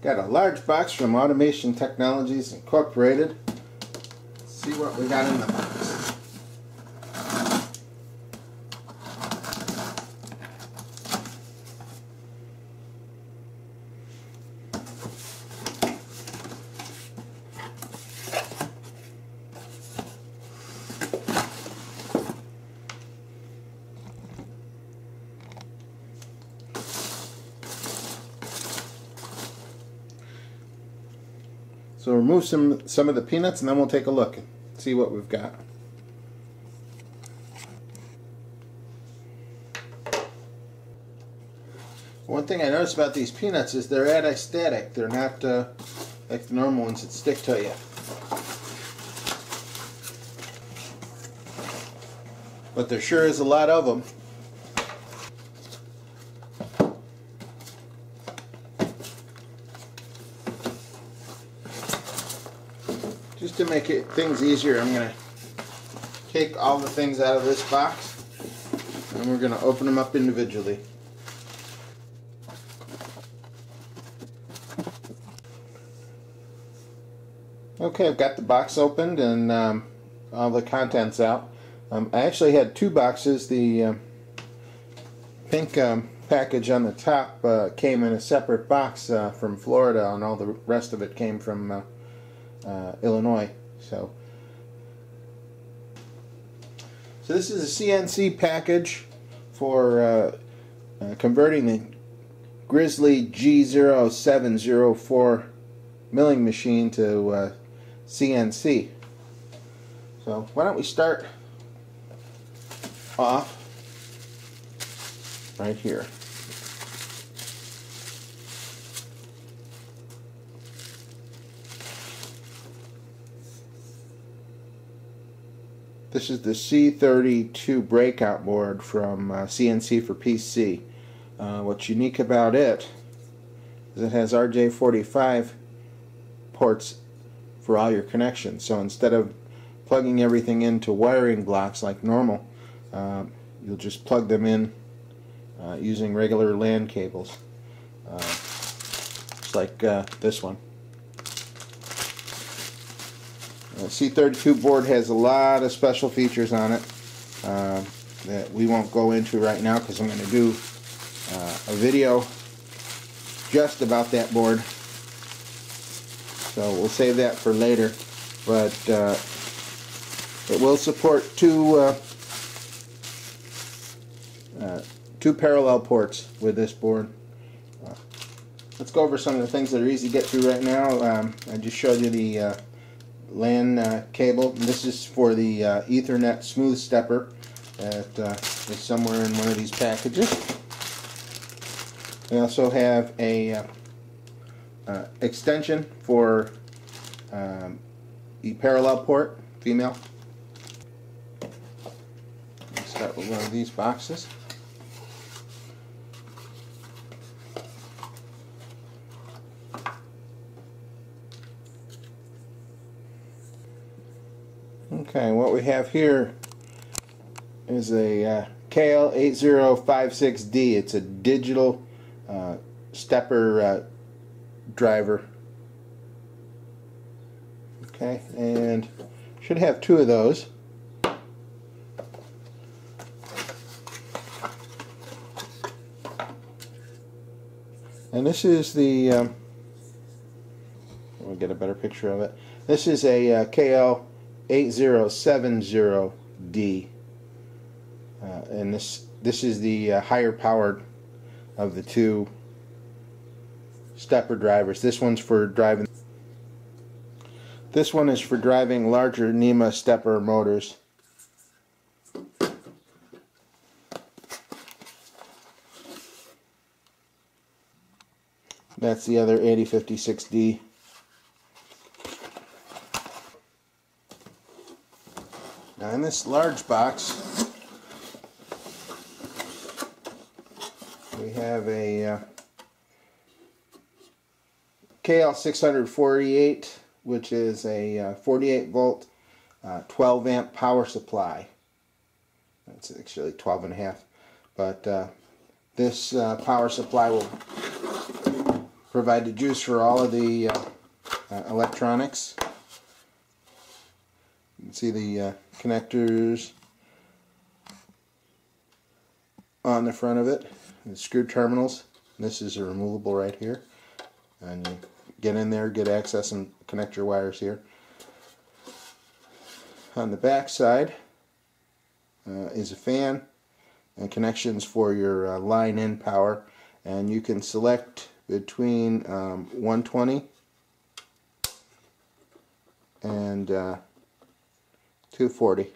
Got a large box from Automation Technologies Incorporated. Let's see what we got in the box. So remove some some of the peanuts and then we'll take a look and see what we've got. One thing I noticed about these peanuts is they're anti-static. They're not uh, like the normal ones that stick to you. But there sure is a lot of them. Just to make it things easier, I'm going to take all the things out of this box and we're going to open them up individually. Okay, I've got the box opened and um, all the contents out. Um, I actually had two boxes. The uh, pink um, package on the top uh, came in a separate box uh, from Florida, and all the rest of it came from uh, uh, Illinois. So, so this is a CNC package for uh, converting the Grizzly G0704 milling machine to CNC. So why don't we start off right here. This is the C32 breakout board from uh, CNC4PC. Uh, what's unique about it is it has RJ45 ports for all your connections. So instead of plugging everything into wiring blocks like normal, uh, you'll just plug them in uh, using regular LAN cables. Uh, just like uh, this one. The uh, C32 board has a lot of special features on it uh, that we won't go into right now because I'm going to do a video just about that board. So we'll save that for later. But uh, it will support two uh, uh, two parallel ports with this board. Uh, let's go over some of the things that are easy to get through right now. Um, I just showed you the uh, LAN uh, cable. This is for the Ethernet smooth stepper that is somewhere in one of these packages. We also have a uh, extension for um, the parallel port, female. Let's start with one of these boxes. Okay, what we have here is a uh, KL8056D. It's a digital uh, stepper uh, driver. Okay, and should have two of those. And this is the, um, we'll get a better picture of it. This is a uh, KL8070D. Uh, and this this is the uh, higher powered of the two stepper drivers. This one's for driving. This one is for driving larger NEMA stepper motors. That's the other 8056D. In this large box, we have a uh, KL648, which is a uh, 48 volt, uh, 12 amp power supply. It's actually 12 and a half, but uh, this uh, power supply will provide the juice for all of the uh, electronics. Can see the uh, connectors on the front of it, the screw terminals. This is a removable right here. And you get in there, get access and connect your wires here. On the back side uh, is a fan and connections for your uh, line in power and you can select between um, 120 and uh, 240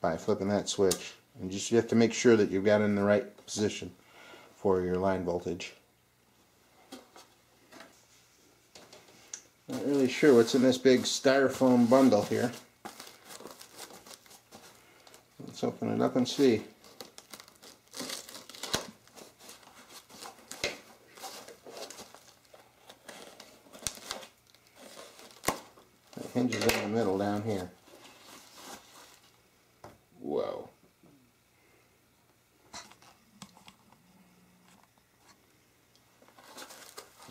by flipping that switch and just you have to make sure that you've got it in the right position for your line voltage. Not really sure what's in this big styrofoam bundle here. Let's open it up and see. Hinges in the middle down here. Whoa.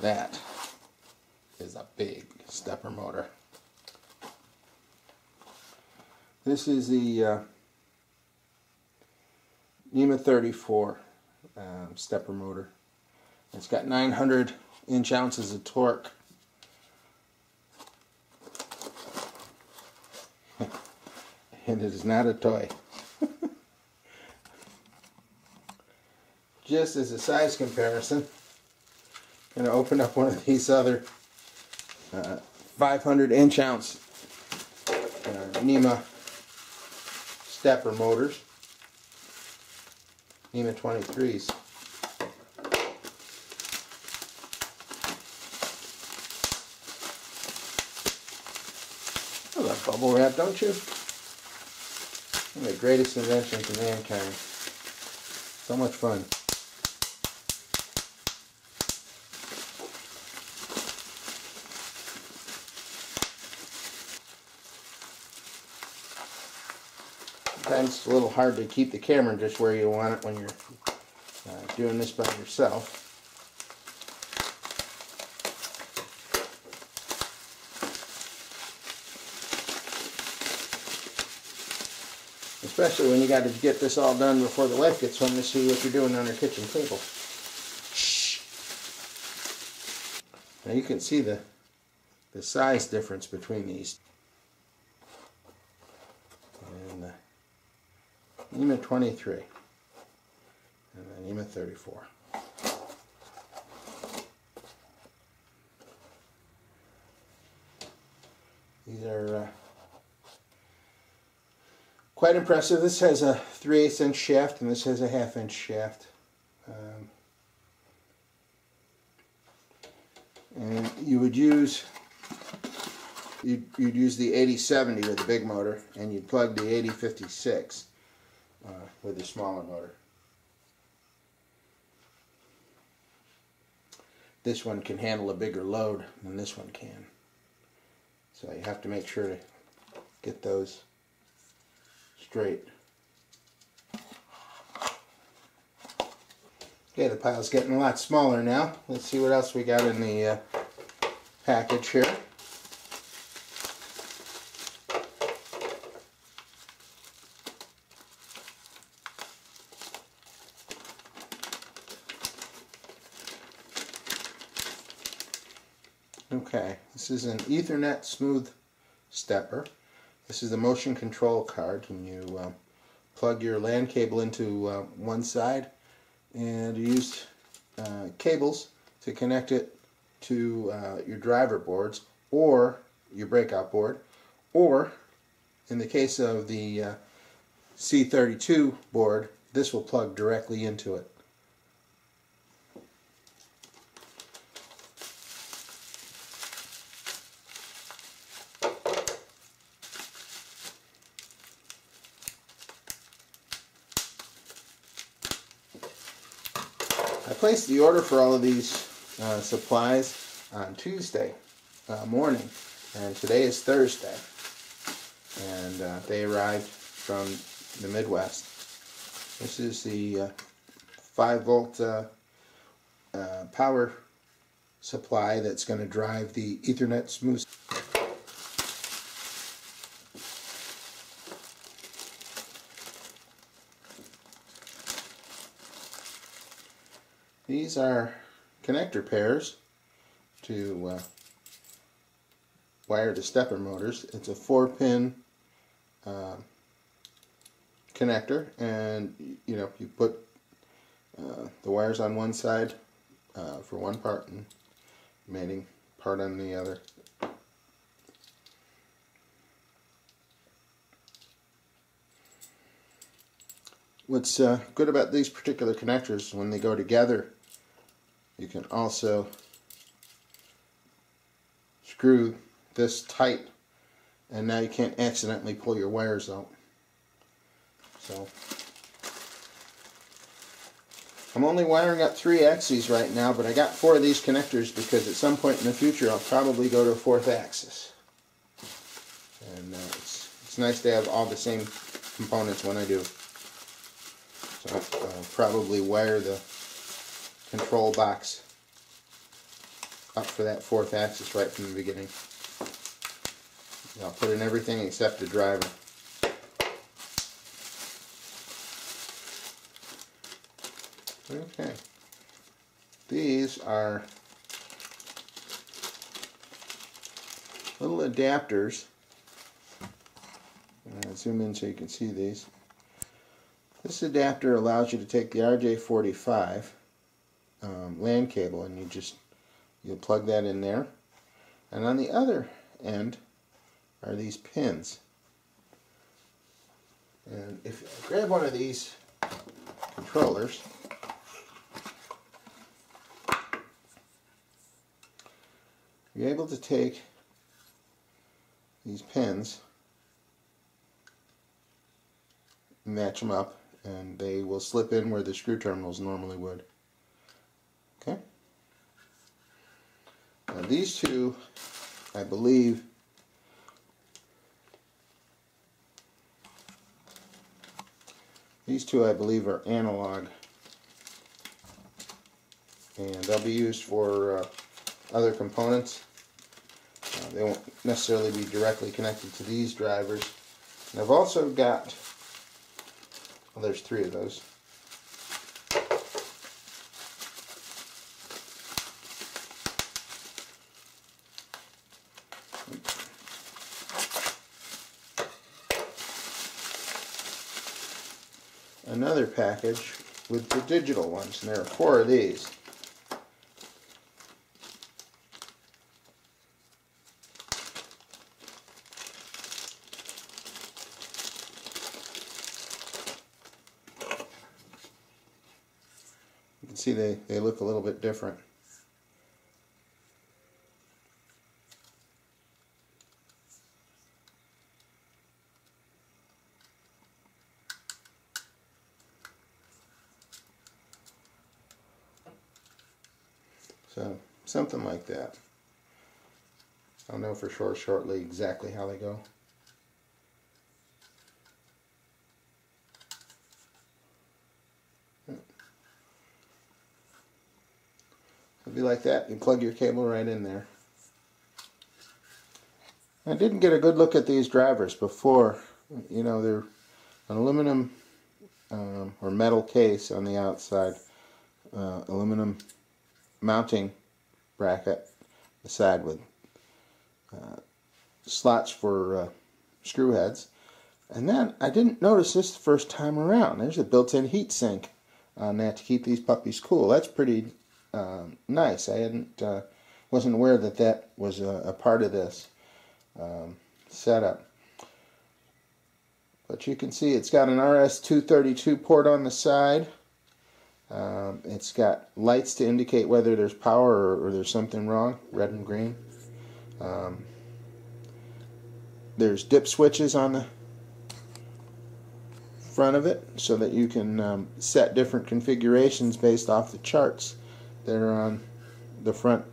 That is a big stepper motor. This is the uh, NEMA 34 um, stepper motor. It's got 900 inch ounces of torque. And it is not a toy. Just as a size comparison, I'm going to open up one of these other uh, 500 inch ounce uh, NEMA stepper motors. NEMA 23s. I love bubble wrap, don't you? The greatest inventions of mankind. So much fun. Sometimes it's a little hard to keep the camera just where you want it when you're uh, doing this by yourself. Especially when you got to get this all done before the wife gets home to see what you're doing on her kitchen table. Shh. Now you can see the the size difference between these. And the NEMA 23 and the NEMA 34. These are uh, quite impressive. This has a 3 8 inch shaft and this has a half inch shaft. Um, and you would use you'd, you'd use the 8070 with the big motor and you'd plug the 8056 uh, with the smaller motor. This one can handle a bigger load than this one can. So you have to make sure to get those straight. Okay, the pile's getting a lot smaller now. Let's see what else we got in the uh, package here. Okay, this is an Ethernet smooth stepper. This is the motion control card and you uh, plug your LAN cable into uh, one side and use uh, cables to connect it to uh, your driver boards or your breakout board or in the case of the uh, C32 board this will plug directly into it. I placed the order for all of these uh, supplies on Tuesday uh, morning, and today is Thursday, and uh, they arrived from the Midwest. This is the uh, 5 volt uh, uh, power supply that's going to drive the Ethernet smooth. These are connector pairs to uh, wire the stepper motors. It's a four pin uh, connector and you know you put uh, the wires on one side uh, for one part and remaining part on the other. What's uh, good about these particular connectors when they go together you can also screw this tight and now you can't accidentally pull your wires out. So I'm only wiring up three axes right now, but I got four of these connectors because at some point in the future I'll probably go to a fourth axis. And uh, it's, it's nice to have all the same components when I do. So I'll probably wire the control box up for that fourth axis right from the beginning. I'll put in everything except the driver. Okay. These are little adapters. I'll zoom in so you can see these. This adapter allows you to take the RJ45 um, cable and you just you plug that in there. And on the other end are these pins. And if you grab one of these controllers you're able to take these pins match them up and they will slip in where the screw terminals normally would okay now these two I believe these two I believe are analog and they'll be used for uh, other components. Uh, they won't necessarily be directly connected to these drivers. And I've also got, well there's three of those. Another package with the digital ones, and there are four of these. You can see they, they look a little bit different. So, something like that. I'll know for sure shortly exactly how they go. It'll be like that. You plug your cable right in there. I didn't get a good look at these drivers before. You know, they're an aluminum um, or metal case on the outside, uh, aluminum mounting bracket, the side with uh, slots for uh, screw heads. And then I didn't notice this the first time around. There's a built-in heat sink on that to keep these puppies cool. That's pretty um, nice. I hadn't uh, wasn't aware that that was a, a part of this um, setup. But you can see it's got an RS-232 port on the side. Um, it's got lights to indicate whether there's power or, or there's something wrong, red and green. Um, there's dip switches on the front of it so that you can um, set different configurations based off the charts that are on the front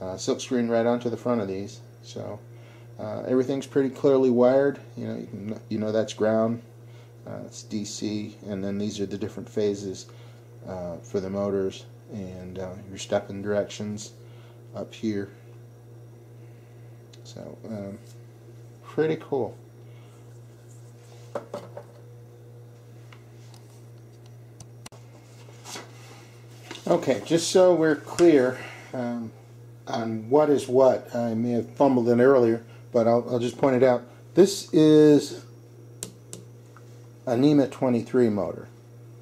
uh, silkscreen right onto the front of these. So uh, everything's pretty clearly wired. You know, you, can, you know that's ground, uh, it's DC, and then these are the different phases uh, for the motors and uh, your stepping directions up here. So, um, pretty cool. Okay, just so we're clear um, on what is what, I may have fumbled it earlier, but I'll, I'll just point it out. This is a NEMA 23 motor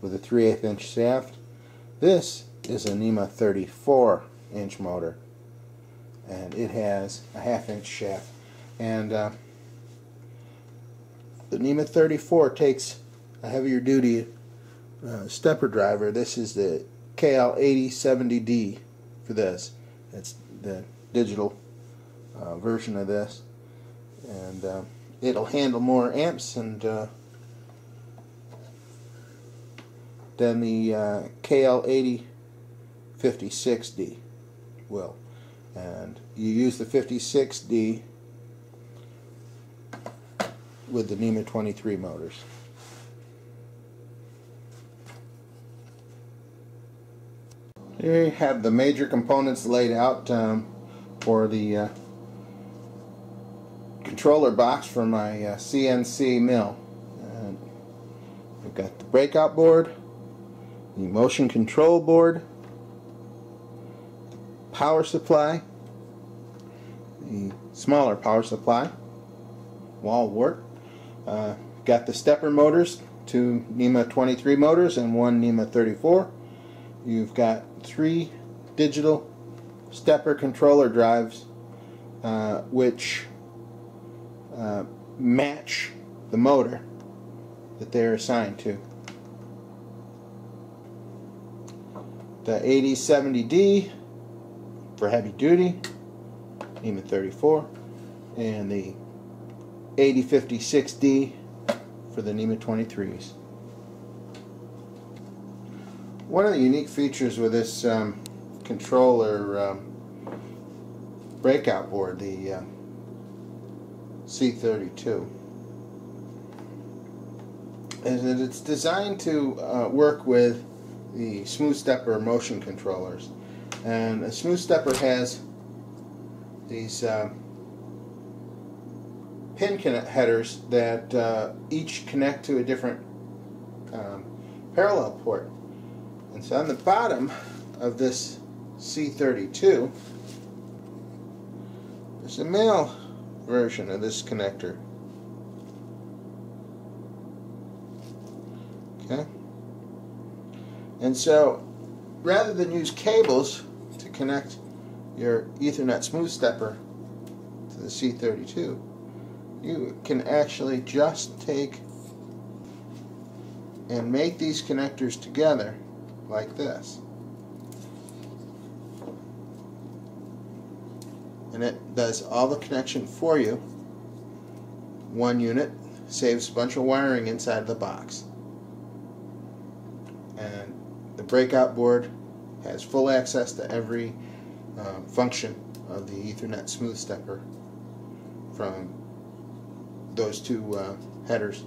with a 3 8 inch shaft. This is a NEMA 34 inch motor and it has a half inch shaft. And uh, the NEMA 34 takes a heavier duty uh, stepper driver. This is the KL8070D for this. It's the digital uh, version of this. And uh, it'll handle more amps and uh, than the uh, KL8056D will and you use the 56D with the NEMA 23 motors. Here you have the major components laid out um, for the uh, controller box for my uh, CNC mill. And we've got the breakout board, the motion control board, power supply, the smaller power supply, wall wart. Uh, got the stepper motors, two NEMA 23 motors and one NEMA 34. You've got three digital stepper controller drives uh, which uh, match the motor that they're assigned to. The 8070D for heavy duty, NEMA 34, and the 8056D for the NEMA 23s. One of the unique features with this um, controller um, breakout board, the uh, C32, is that it's designed to uh, work with the Smooth Stepper motion controllers. And a Smooth Stepper has these uh, pin headers that uh, each connect to a different um, parallel port. And so on the bottom of this C32, there's a male version of this connector. And so rather than use cables to connect your Ethernet smooth stepper to the C32, you can actually just take and make these connectors together like this. And it does all the connection for you. One unit saves a bunch of wiring inside the box. And the breakout board has full access to every uh, function of the Ethernet smooth stepper from those two uh, headers.